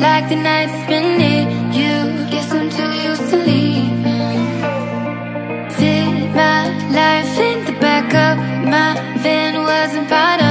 like the night's been near you. Guess I'm too used to leaving. Fit my life in the back of my van. Wasn't part of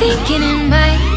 thinking in my